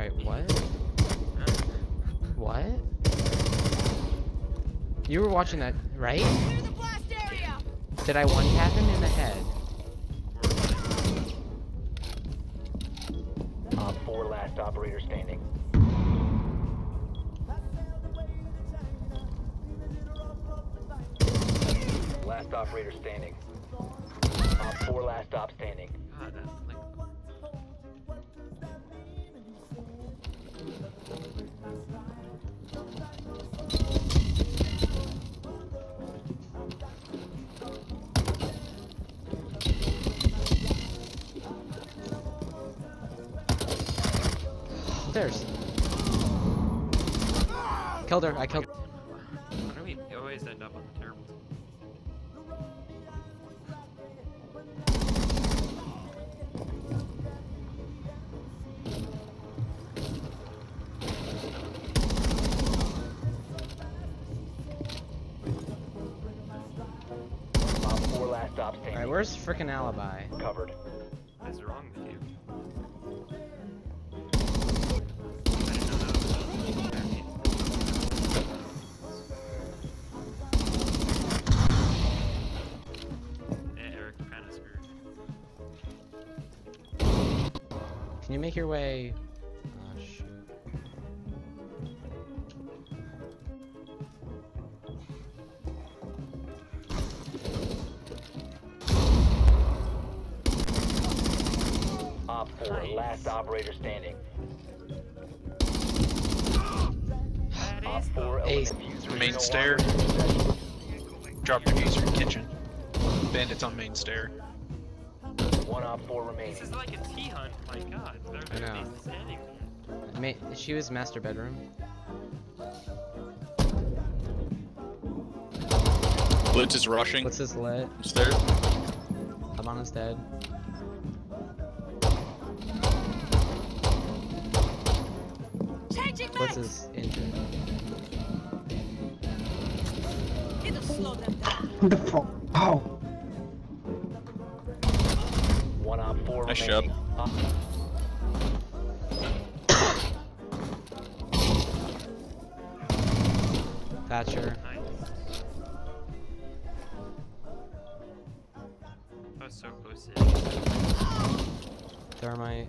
Alright, what? What? You were watching that, right? The blast area! Did I one tap him in the head? Op 4 last operator standing. Last operator standing. Op 4 last stop standing. Ah, God, There's. Killed her. I killed. why do we always end up on the terrible last stop standing. Alright, where's freaking alibi? Covered. What is wrong with you? I didn't know that was a bad Yeah, Eric, you're kinda screwed. Can you make your way? Op 4 last operator standing. That Op is 4 Ace. Main stair. longer in possession. Drop defuser in kitchen. Bandits on main stair. One Op 4 remaining. This is like a T hunt, my god. There's I know. a standing there. Ma- she was master bedroom. Blitz is rushing. What's his lit? Is there? Hibana's dead. What's max! his injured? It'll slow them down. What the fuck? How? One Op 4 Nice remaining. Op- Thatcher. Nice. That was so close to Thermite.